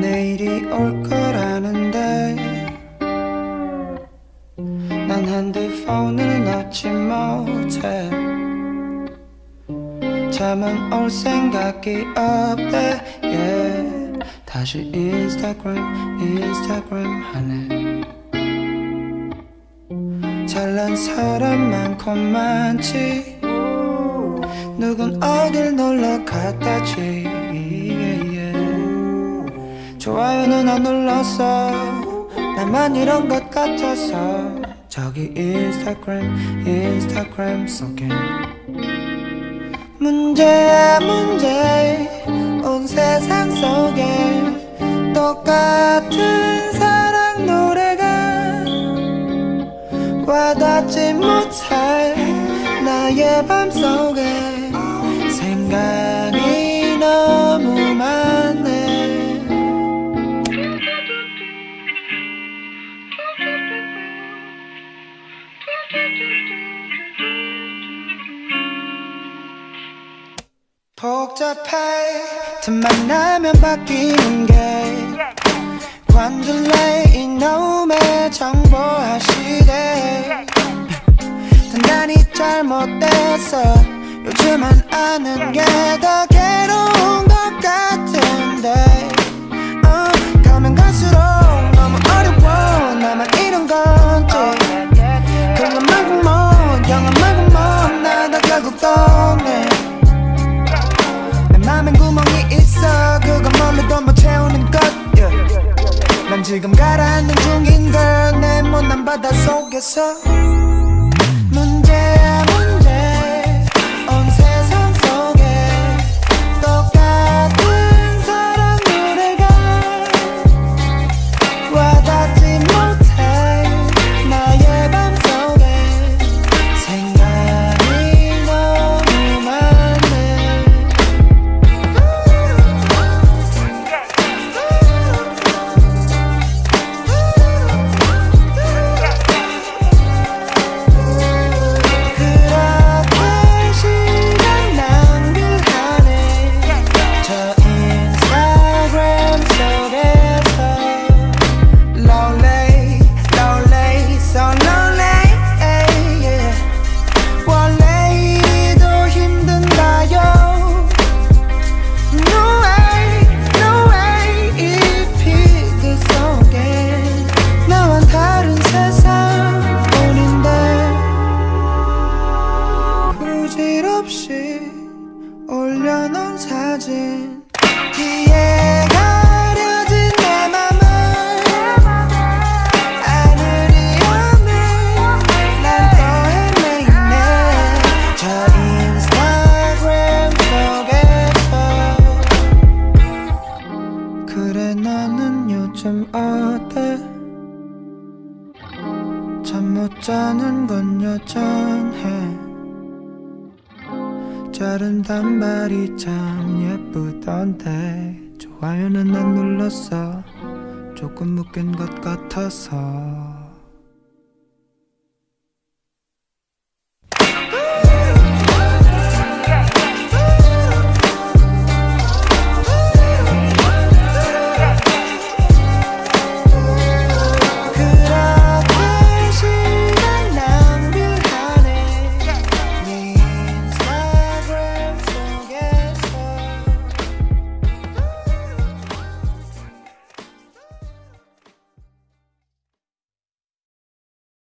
내일이 올 거라는데 난 핸드폰을 놓지 못해. 잠은 올 생각이 없대. Yeah. 다시 인스타그램 인스타그램 하네 잘난 사람 많고 많지 누군 어딜 놀러 갔다지. yeah, yeah. 좋아요는 안 눌렀어 나만 이런 것 같아서. 저기 인스타그램 인스타그램 속엔 문제야 문제 온 세상 속에. 똑같 나의 밤속에 생각이 너무 많네. 복잡해 틈만 나면 바뀌는 게 관둘래 이놈의 정보 요즘은 아는 게 더 괴로운 것 같은데. 어, 가면 갈수록 너무 어려워. 나만 이런 건지. 그건 말고 뭐 영화 말고 뭐나다 결국 떠네 내 맘엔 구멍이 있어. 그건 뭘로도 못 채우는 것 yeah. 난 지금 가라앉는 중인 걸내 못난 바다 속에서 없이 올려놓은 사진. 뒤에 가려진 내 맘을 하늘이 없네 난또 헤매이네 저 인스타그램 속에서 그래 나는 요즘 어때? 잠 못 자는 건 여전해 자른 단발이 참 예쁘던데. 좋아요는 안 눌렀어. 조금 묶인 것 같아서